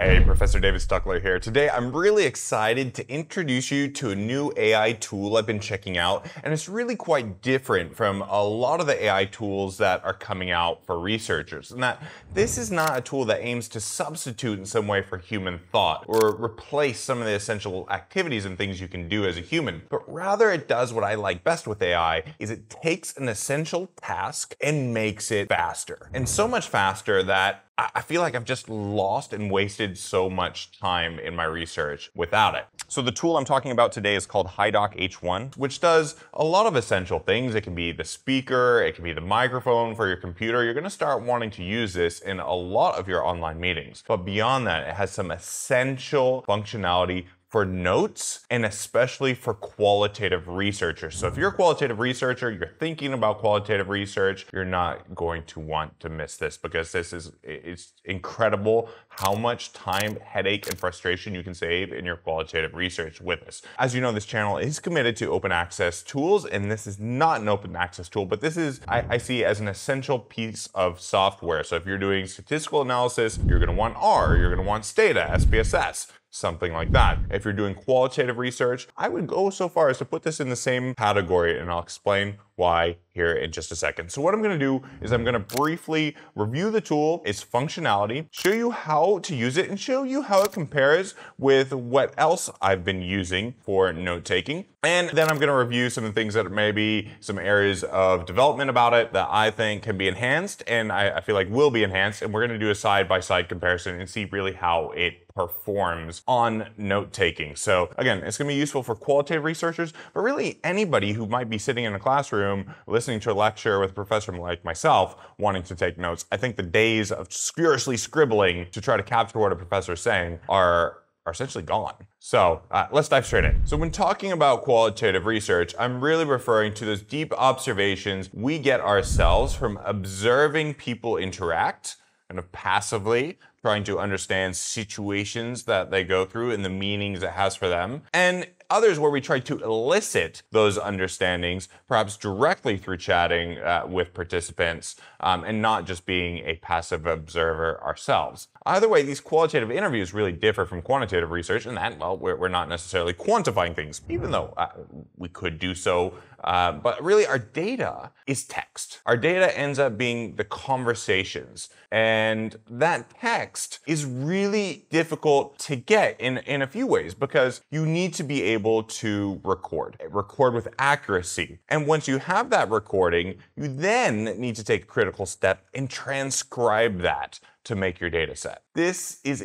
Hey, Professor David Stuckler here. Today I'm really excited to introduce you to a new AI tool I've been checking out, and it's really quite different from a lot of the AI tools that are coming out for researchers. And that this is not a tool that aims to substitute in some way for human thought or replace some of the essential activities and things you can do as a human, but rather it does what I like best with AI is it takes an essential task and makes it faster. And so much faster that I feel like I've just lost and wasted so much time in my research without it. So the tool I'm talking about today is called HiDock H1, which does a lot of essential things. It can be the speaker, it can be the microphone for your computer. You're gonna start wanting to use this in a lot of your online meetings. But beyond that, it has some essential functionality for notes and especially for qualitative researchers. So if you're a qualitative researcher, you're thinking about qualitative research, you're not going to want to miss this because this is it's incredible how much time, headache, and frustration you can save in your qualitative research with this. As you know, this channel is committed to open access tools, and this is not an open access tool, but this is, I, I see as an essential piece of software. So if you're doing statistical analysis, you're gonna want R, you're gonna want Stata, SPSS something like that. If you're doing qualitative research, I would go so far as to put this in the same category and I'll explain why here in just a second. So what I'm gonna do is I'm gonna briefly review the tool, its functionality, show you how to use it, and show you how it compares with what else I've been using for note taking. And then I'm gonna review some of the things that maybe some areas of development about it that I think can be enhanced and I, I feel like will be enhanced. And we're gonna do a side-by-side -side comparison and see really how it performs on note taking. So again, it's gonna be useful for qualitative researchers, but really anybody who might be sitting in a classroom room listening to a lecture with a professor like myself wanting to take notes. I think the days of furiously scribbling to try to capture what a professor is saying are are essentially gone. So uh, let's dive straight in. So when talking about qualitative research, I'm really referring to those deep observations we get ourselves from observing people interact kind of passively, trying to understand situations that they go through and the meanings it has for them. And others where we try to elicit those understandings, perhaps directly through chatting uh, with participants um, and not just being a passive observer ourselves. Either way, these qualitative interviews really differ from quantitative research in that, well, we're, we're not necessarily quantifying things, even though uh, we could do so. Uh, but really, our data is text. Our data ends up being the conversations. And that text is really difficult to get in, in a few ways because you need to be able to record, record with accuracy. And once you have that recording, you then need to take a critical step and transcribe that to make your data set. This is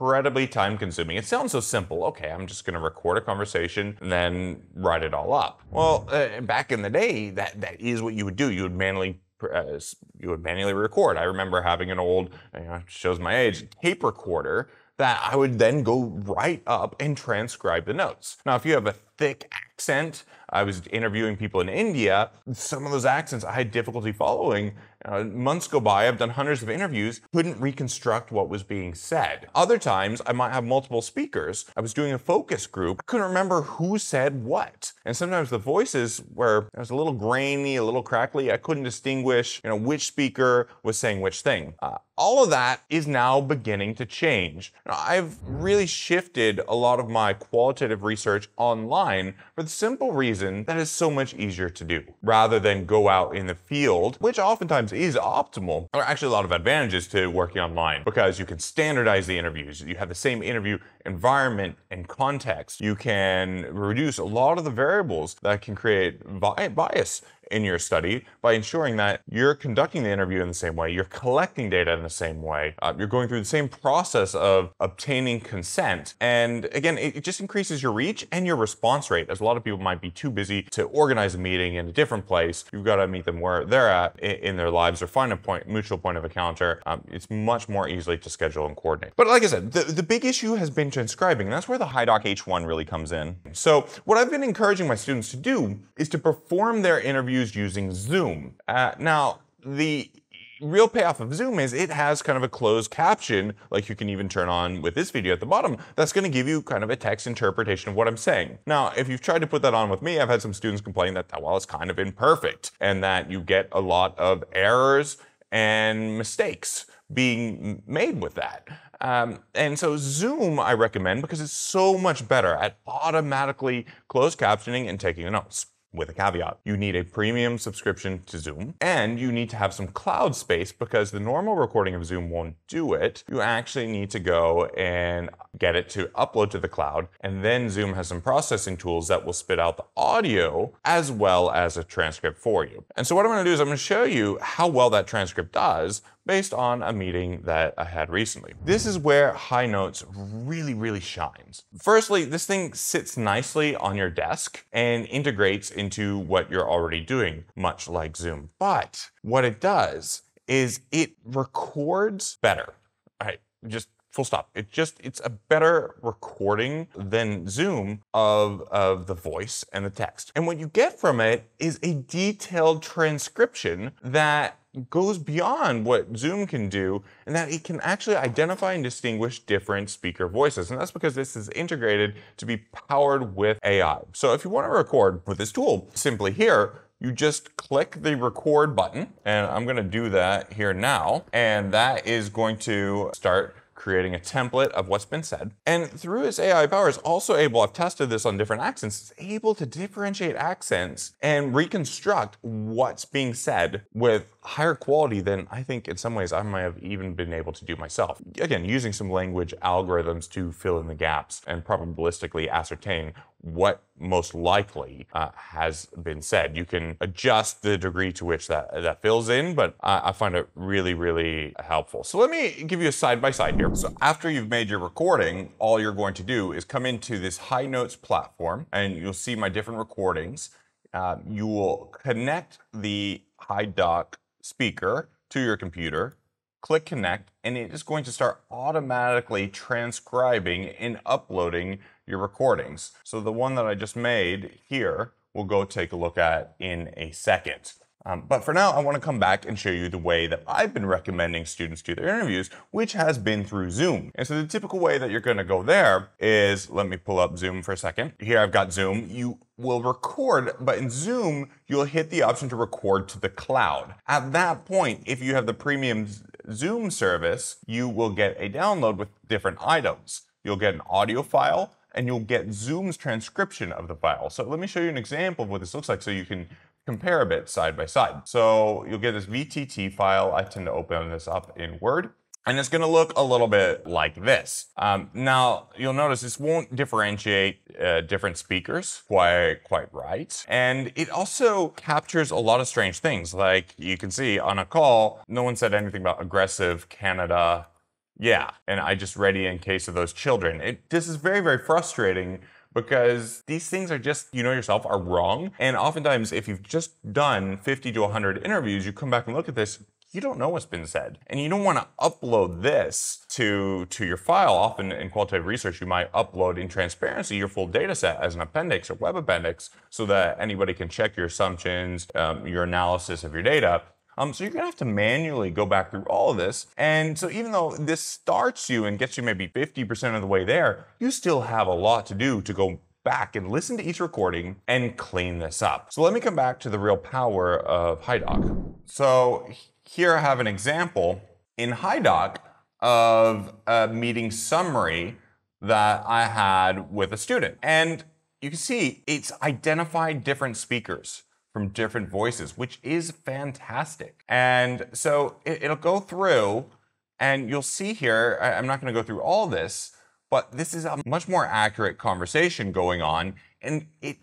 incredibly time consuming. It sounds so simple. Okay, I'm just going to record a conversation and then write it all up. Well, uh, back in the day, that, that is what you would do. You would manually uh, you would manually record. I remember having an old, you know, shows my age, tape recorder that I would then go right up and transcribe the notes. Now, if you have a thick accent, I was interviewing people in India, some of those accents I had difficulty following. Uh, months go by, I've done hundreds of interviews, couldn't reconstruct what was being said. Other times, I might have multiple speakers. I was doing a focus group, couldn't remember who said what. And sometimes the voices were, it was a little grainy, a little crackly. I couldn't distinguish, you know, which speaker was saying which thing. Uh, all of that is now beginning to change. Now, I've really shifted a lot of my qualitative research online for the simple reason that it's so much easier to do rather than go out in the field, which oftentimes is optimal. There are actually a lot of advantages to working online because you can standardize the interviews. You have the same interview environment and context. You can reduce a lot of the variables that can create bias in your study by ensuring that you're conducting the interview in the same way, you're collecting data in the same way, uh, you're going through the same process of obtaining consent. And again, it, it, just increases your reach and your response rate, as a lot of people might be too busy to organize a meeting in a different place. You've got to meet them where they're at in, their lives or find a point, mutual point of encounter. Um, it's much more easily to schedule and coordinate. But like I said, the, the big issue has been transcribing, and that's where the HiDock H1 really comes in. So what I've been encouraging my students to do is to perform their interviews using Zoom. Uh, now, the real payoff of Zoom is it has kind of a closed caption, like you can even turn on with this video at the bottom, that's gonna give you kind of a text interpretation of what I'm saying. Now, if you've tried to put that on with me, I've had some students complain that, well, it's kind of imperfect and that you get a lot of errors and mistakes being made with that. Um, and so Zoom I recommend because it's so much better at automatically closed captioning and taking notes with a caveat. You need a premium subscription to Zoom and you need to have some cloud space because the normal recording of Zoom won't do it. You actually need to go and get it to upload to the cloud and then Zoom has some processing tools that will spit out the audio as well as a transcript for you. And so what I'm to do is I'm to show you how well that transcript does based on a meeting that I had recently. This is where HiNotes really, really shines. Firstly, this thing sits nicely on your desk and integrates into what you're already doing, much like Zoom. But what it does is it records better. All right, just full stop. It just it's a better recording than Zoom of of the voice and the text. And what you get from it is a detailed transcription that goes beyond what Zoom can do and that it can actually identify and distinguish different speaker voices. And that's because this is integrated to be powered with AI. So if you want to record with this tool, simply here, you just click the record button and I'm going to do that here now. And that is going to start creating a template of what's been said. And through its AI power, it's also able, I've tested this on different accents, it's able to differentiate accents and reconstruct what's being said with higher quality than I think in some ways I might have even been able to do myself. Again, using some language algorithms to fill in the gaps and probabilistically ascertain what most likely uh, has been said. You can adjust the degree to which that, that fills in, but I, I find it really, really helpful. So let me give you a side by side here. So after you've made your recording, all you're going to do is come into this HiNotes platform and you'll see my different recordings. Uh, you will connect the HiDock speaker to your computer click connect, and it is going to start automatically transcribing and uploading your recordings. So the one that I just made here, we'll go take a look at in a second. Um, but for now, I want to come back and show you the way that I've been recommending students do their interviews, which has been through Zoom. And so the typical way that you're going to go there is, let me pull up Zoom for a second. Here I've got Zoom. You will record, but in Zoom, you'll hit the option to record to the cloud. At that point, if you have the premium Zoom service, you will get a download with different items. You'll get an audio file and you'll get Zoom's transcription of the file. So let me show you an example of what this looks like so you can compare a bit side by side. So you'll get this VTT file. I tend to open this up in Word. And it's going to look a little bit like this. Um, now, you'll notice this won't differentiate uh, different speakers quite, quite right. And it also captures a lot of strange things. Like you can see on a call, no one said anything about aggressive Canada. Yeah, and I just ready in case of those children. It, this is very, very frustrating because these things are just, you know yourself, are wrong. And oftentimes, if you've just done 50 to 100 interviews, you come back and look at this, you don't know what's been said. And you don't want to upload this to, to your file. Often in qualitative research, you might upload in transparency your full data set as an appendix or web appendix so that anybody can check your assumptions, um, your analysis of your data. Um, so you're gonna have to manually go back through all of this. And so even though this starts you and gets you maybe 50% of the way there, you still have a lot to do to go back and listen to each recording and clean this up. So let me come back to the real power of HiDock. So here I have an example in HiDock of a meeting summary that I had with a student. And you can see it's identified different speakers from different voices, which is fantastic. And so it, will go through and you'll see here, I'm not gonna go through all this, but this is a much more accurate conversation going on. And it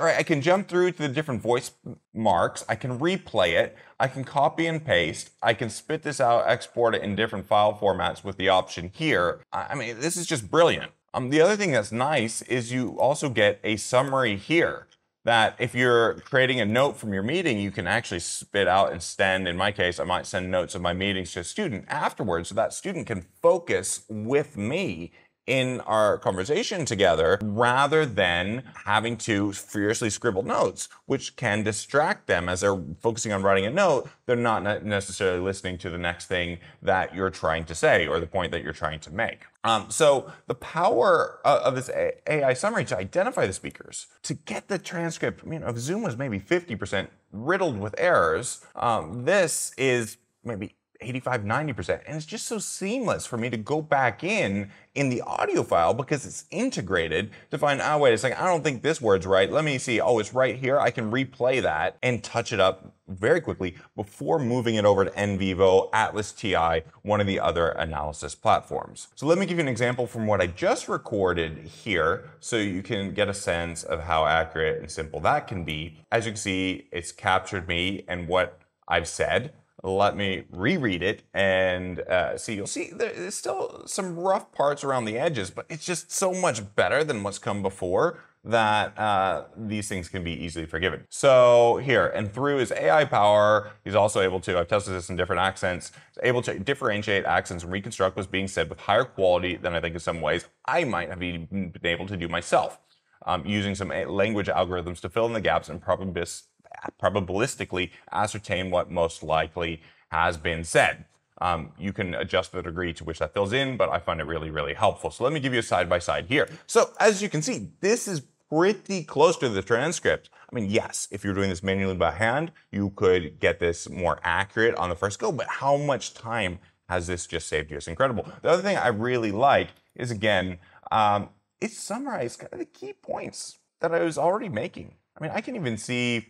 I can jump through to the different voice marks. I can replay it. I can copy and paste. I can spit this out, export it in different file formats with the option here. I mean, this is just brilliant. Um, the other thing that's nice is you also get a summary here that if you're creating a note from your meeting, you can actually spit out and send. In my case, I might send notes of my meetings to a student afterwards so that student can focus with me in our conversation together rather than having to furiously scribble notes, which can distract them as they're focusing on writing a note. They're not necessarily listening to the next thing that you're trying to say or the point that you're trying to make. Um, so the power of this AI summary to identify the speakers, to get the transcript, I mean, if Zoom was maybe 50% riddled with errors, um, this is maybe 85, 90%. And it's just so seamless for me to go back in in the audio file because it's integrated to find, oh, wait a second, I don't think this word's right. Let me see. Oh, it's right here. I can replay that and touch it up very quickly before moving it over to NVivo, ATLAS.ti, one of the other analysis platforms. So let me give you an example from what I just recorded here so you can get a sense of how accurate and simple that can be. As you can see, it's captured me and what I've said let me reread it and uh, see. You'll see there's still some rough parts around the edges, but it's just so much better than what's come before that uh, these things can be easily forgiven. So here, and through his AI power, he's also able to, I've tested this in different accents, able to differentiate accents and reconstruct what's being said with higher quality than I think in some ways I might have even been able to do myself. Um, using some language algorithms to fill in the gaps and probabilis probabilistically ascertain what most likely has been said. Um, you can adjust the degree to which that fills in, but I find it really, really helpful. So let me give you a side by side here. So as you can see, this is pretty close to the transcript. I mean, yes, if you're doing this manually by hand, you could get this more accurate on the first go, but how much time has this just saved you? It's incredible. The other thing I really like is, again, um, it summarized kind of the key points that I was already making. I mean, I can even see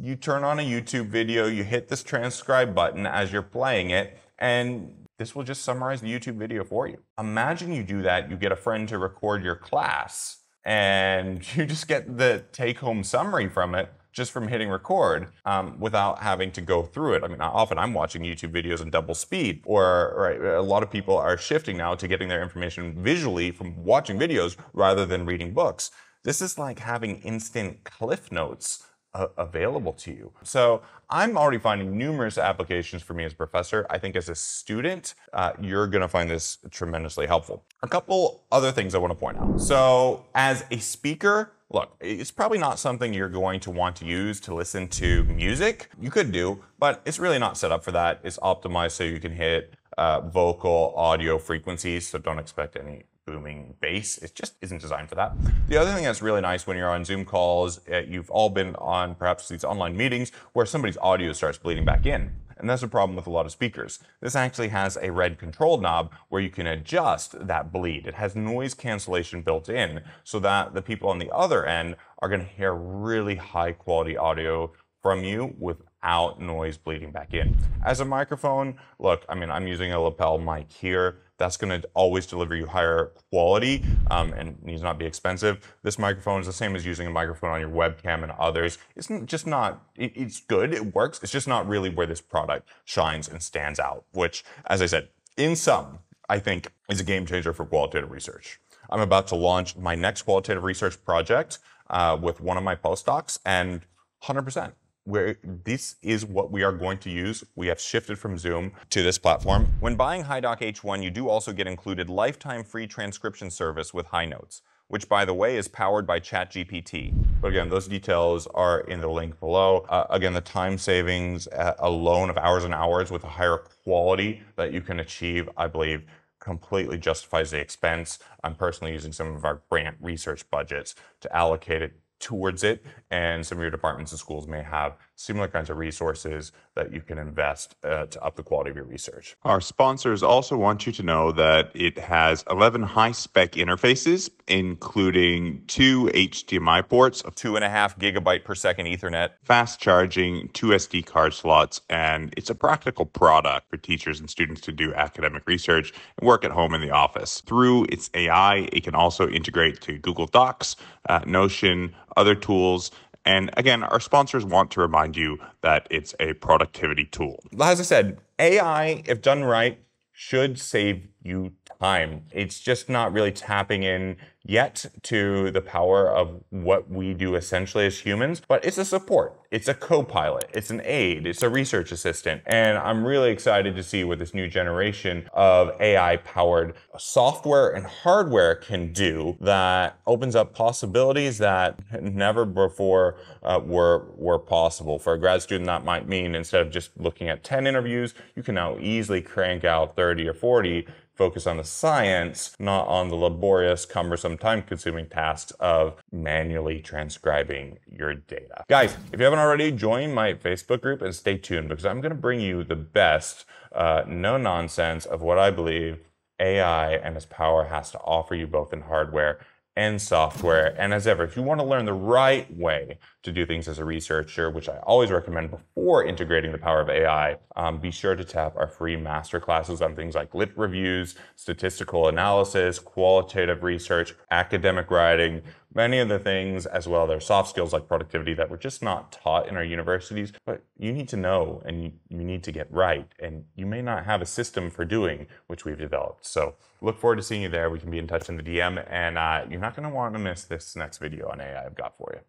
you turn on a YouTube video, you hit this transcribe button as you're playing it, and this will just summarize the YouTube video for you. Imagine you do that, you get a friend to record your class, and you just get the take home summary from it just from hitting record um, without having to go through it. I mean, often I'm watching YouTube videos in double speed, or right, a lot of people are shifting now to getting their information visually from watching videos rather than reading books. This is like having instant cliff notes available to you. So I'm already finding numerous applications for me as a professor. I think as a student, uh, you're going to find this tremendously helpful. A couple other things I want to point out. So as a speaker, look, it's probably not something you're going to want to use to listen to music. You could do, but it's really not set up for that. It's optimized so you can hit uh, vocal audio frequencies, so don't expect any booming bass. It just isn't designed for that. The other thing that's really nice when you're on Zoom calls, uh, you've all been on perhaps these online meetings where somebody's audio starts bleeding back in. And that's a problem with a lot of speakers. This actually has a red control knob where you can adjust that bleed. It has noise cancellation built in so that the people on the other end are going to hear really high quality audio from you without noise bleeding back in. As a microphone, look, I mean, I'm using a lapel mic here that's going to always deliver you higher quality um, and needs not be expensive. This microphone is the same as using a microphone on your webcam and others. It's just not, it, it's good, it works. It's just not really where this product shines and stands out, which, as I said, in sum, I think is a game changer for qualitative research. I'm about to launch my next qualitative research project uh, with one of my postdocs and 100% where this is what we are going to use. We have shifted from Zoom to this platform. When buying HiDock H1, you do also get included lifetime free transcription service with HiNotes, which by the way is powered by ChatGPT. But again, those details are in the link below. Uh, again, the time savings uh, alone of hours and hours with a higher quality that you can achieve, I believe, completely justifies the expense. I'm personally using some of our grant research budgets to allocate it towards it. And some of your departments and schools may have similar kinds of resources that you can invest uh, to up the quality of your research. Our sponsors also want you to know that it has 11 high spec interfaces, including two HDMI ports, of two and a half gigabyte per second Ethernet, fast charging, two SD card slots, and it's a practical product for teachers and students to do academic research and work at home in the office. Through its AI, it can also integrate to Google Docs, uh, Notion, other tools, and again, our sponsors want to remind you that it's a productivity tool. As I said, AI, if done right, should save you time. It's just not really tapping in yet to the power of what we do essentially as humans, but it's a support. It's a co-pilot. It's an aid. It's a research assistant. And I'm really excited to see what this new generation of AI powered software and hardware can do that opens up possibilities that never before uh, were, were possible. For a grad student, that might mean instead of just looking at 10 interviews, you can now easily crank out 30 or 40 focus on the science, not on the laborious, cumbersome, time consuming tasks of manually transcribing your data. Guys, if you haven't already, join my Facebook group and stay tuned because I'm going to bring you the best, uh, no nonsense of what I believe AI and its power has to offer you both in hardware and software. And as ever, if you want to learn the right way to do things as a researcher, which I always recommend before integrating the power of AI, um, be sure to tap our free master classes on things like lit reviews, statistical analysis, qualitative research, academic writing, many of the things as well. There are soft skills like productivity that we're just not taught in our universities, but you need to know and you, need to get right. And you may not have a system for doing, which we've developed. So look forward to seeing you there. We can be in touch in the DM and uh, you're not going to want to miss this next video on AI I've got for you.